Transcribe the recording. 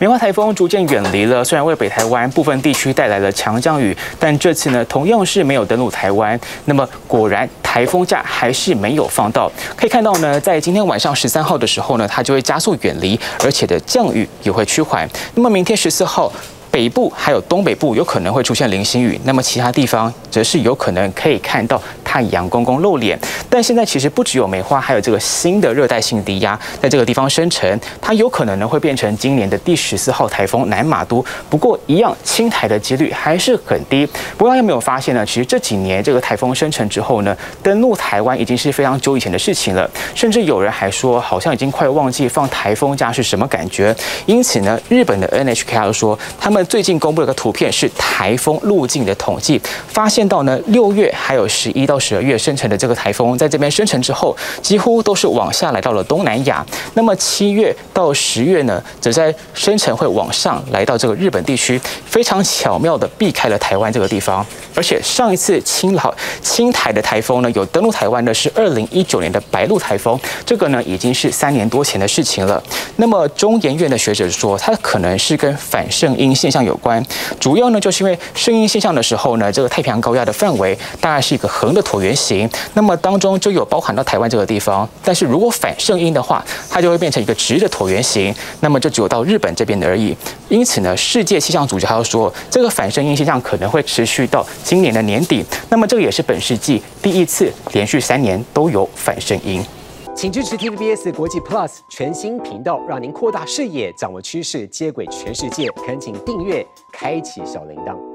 棉花台风逐渐远离了，虽然为北台湾部分地区带来了强降雨，但这次呢同样是没有登陆台湾。那么果然台风假还是没有放到。可以看到呢，在今天晚上十三号的时候呢，它就会加速远离，而且的降雨也会趋缓。那么明天十四号。北部还有东北部有可能会出现零星雨，那么其他地方则是有可能可以看到太阳公公露脸。但现在其实不只有梅花，还有这个新的热带性低压在这个地方生成，它有可能呢会变成今年的第十四号台风南马都。不过一样，青台的几率还是很低。不过大家有没有发现呢？其实这几年这个台风生成之后呢，登陆台湾已经是非常久以前的事情了。甚至有人还说，好像已经快忘记放台风假是什么感觉。因此呢，日本的 NHK 说他们。最近公布了个图片，是台风路径的统计，发现到呢六月还有十一到十二月生成的这个台风，在这边生成之后，几乎都是往下来到了东南亚。那么七月到十月呢，则在生成会往上来到这个日本地区，非常巧妙的避开了台湾这个地方。而且上一次青老青台的台风呢，有登陆台湾的是二零一九年的白鹿台风，这个呢已经是三年多前的事情了。那么中研院的学者说，它可能是跟反圣音现象有关，主要呢就是因为声音现象的时候呢，这个太平洋高压的范围大概是一个横的椭圆形，那么当中就有包含到台湾这个地方。但是如果反声音的话，它就会变成一个直的椭圆形，那么就只有到日本这边的而已。因此呢，世界气象组织还要说，这个反声音现象可能会持续到今年的年底。那么这个也是本世纪第一次连续三年都有反声音。请支持 TVBS 国际 Plus 全新频道，让您扩大视野，掌握趋势，接轨全世界。恳请订阅，开启小铃铛。